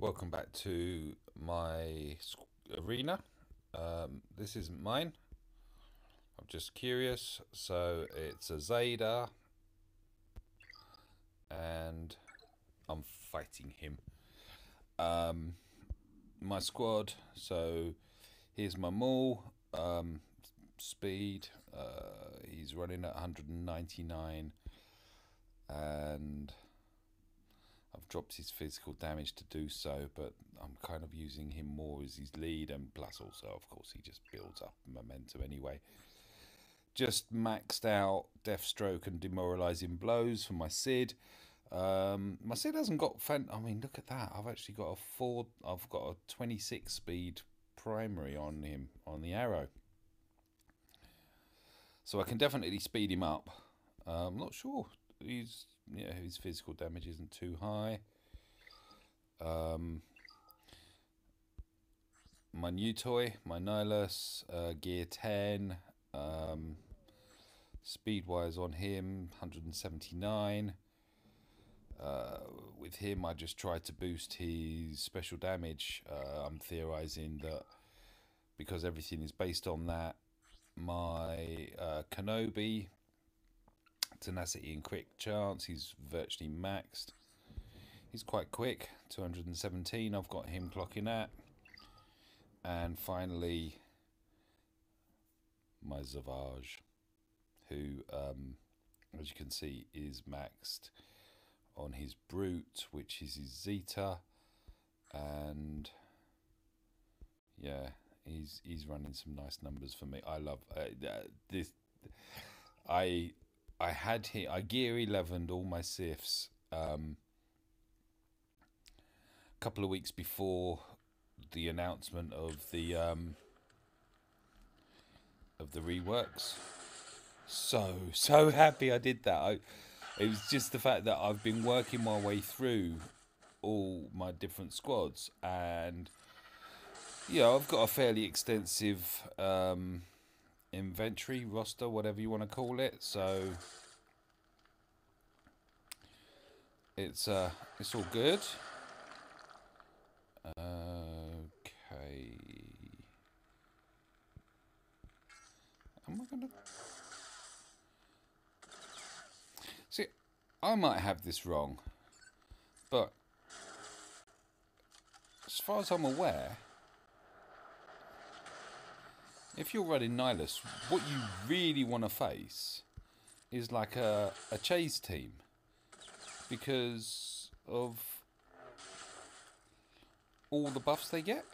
Welcome back to my arena. Um, this isn't mine. I'm just curious. So it's a Zeta, and I'm fighting him. Um, my squad. So here's my Maul. Um, speed. Uh, he's running at 199, and I've his physical damage to do so, but I'm kind of using him more as his lead, and plus also, of course, he just builds up momentum anyway. Just maxed out Deathstroke and Demoralizing Blows for my Sid. Um, my Sid hasn't got. Fan- I mean, look at that. I've actually got a four. I've got a 26 speed primary on him on the arrow, so I can definitely speed him up. Uh, I'm not sure. He's yeah, his physical damage isn't too high. Um, my new toy, my Nihilus, uh, gear 10, um, speed wise on him, 179. Uh, with him, I just tried to boost his special damage. Uh, I'm theorizing that because everything is based on that, my uh, Kenobi tenacity and crit chance. He's virtually maxed. He's quite quick, 217. I've got him clocking at. And finally, my Zavage, who, um, as you can see, is maxed on his Brute, which is his Zeta. And yeah, he's he's running some nice numbers for me. I love uh, this. I I had here I gear 11 all my Sifs um, a couple of weeks before the announcement of the um, of the reworks. So so happy I did that. I, it was just the fact that I've been working my way through all my different squads and yeah, I've got a fairly extensive um, inventory roster, whatever you want to call it. So it's uh, it's all good. Okay. Am I gonna? See, I might have this wrong, but as far as I'm aware, if you're running Nihilus, what you really want to face is like a, a chase team because of all the buffs they get.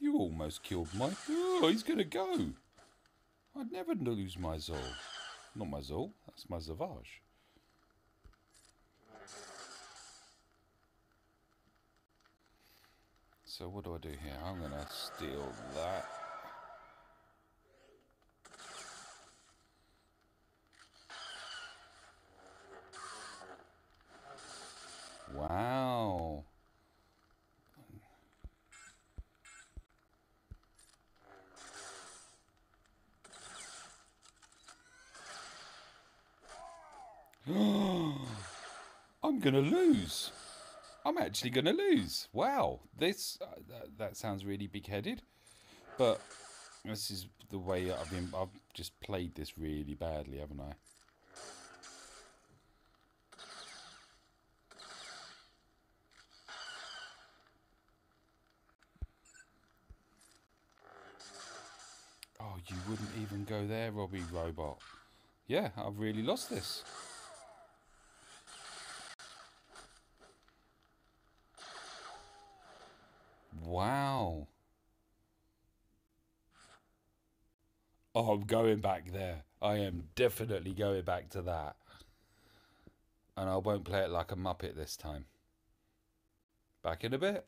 You almost killed my... Oh, he's going to go. I'd never lose my Zaul. Not my Zaul, that's my Zavage. So what do I do here? I'm going to steal that. Wow. I'm going to lose. I'm actually going to lose. Wow. This uh, that, that sounds really big-headed. But this is the way I've been I've just played this really badly, haven't I? Oh, you wouldn't even go there, Robbie Robot. Yeah, I've really lost this. Wow. Oh, I'm going back there. I am definitely going back to that. And I won't play it like a Muppet this time. Back in a bit.